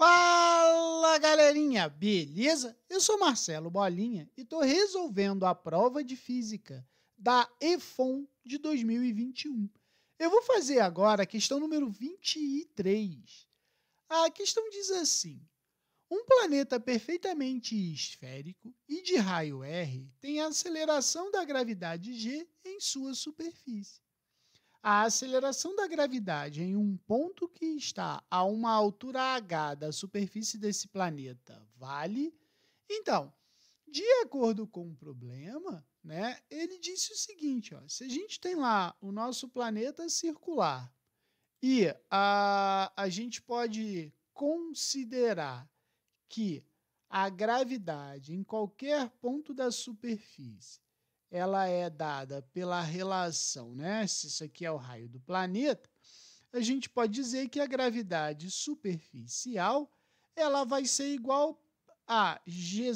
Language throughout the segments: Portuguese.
Fala galerinha, beleza? Eu sou Marcelo Bolinha e estou resolvendo a prova de física da EFON de 2021. Eu vou fazer agora a questão número 23. A questão diz assim: um planeta perfeitamente esférico e de raio R tem a aceleração da gravidade G em sua superfície a aceleração da gravidade em um ponto que está a uma altura h da superfície desse planeta vale. Então, de acordo com o problema, né, ele disse o seguinte: ó, se a gente tem lá o nosso planeta circular e a, a gente pode considerar que a gravidade em qualquer ponto da superfície ela é dada pela relação, né? Se isso aqui é o raio do planeta, a gente pode dizer que a gravidade superficial ela vai ser igual a g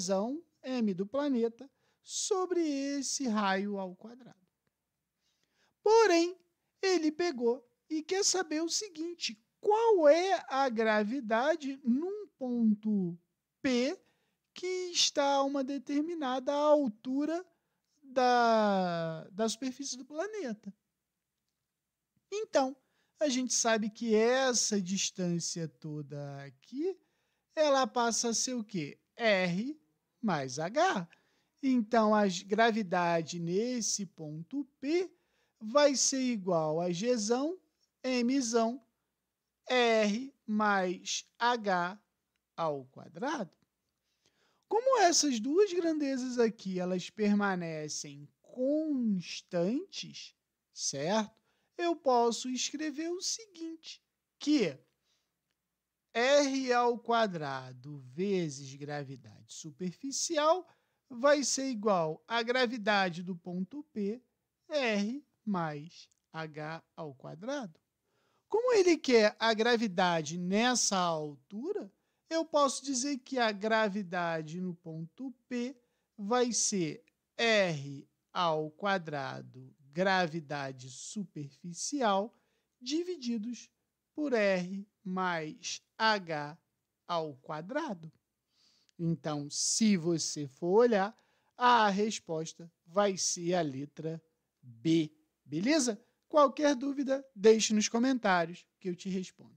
m do planeta sobre esse raio ao quadrado. Porém, ele pegou e quer saber o seguinte: qual é a gravidade num ponto P que está a uma determinada altura da, da superfície do planeta. Então, a gente sabe que essa distância toda aqui, ela passa a ser o quê? R mais H. Então, a gravidade nesse ponto P vai ser igual a G, M, R mais H ao quadrado. Como essas duas grandezas aqui, elas permanecem constantes, certo? Eu posso escrever o seguinte, que r ao quadrado vezes gravidade superficial vai ser igual a gravidade do ponto P, r mais h ao quadrado. Como ele quer a gravidade nessa altura, eu posso dizer que a gravidade no ponto P vai ser R ao quadrado gravidade superficial divididos por R mais H ao quadrado. Então, se você for olhar, a resposta vai ser a letra B. Beleza? Qualquer dúvida, deixe nos comentários que eu te respondo.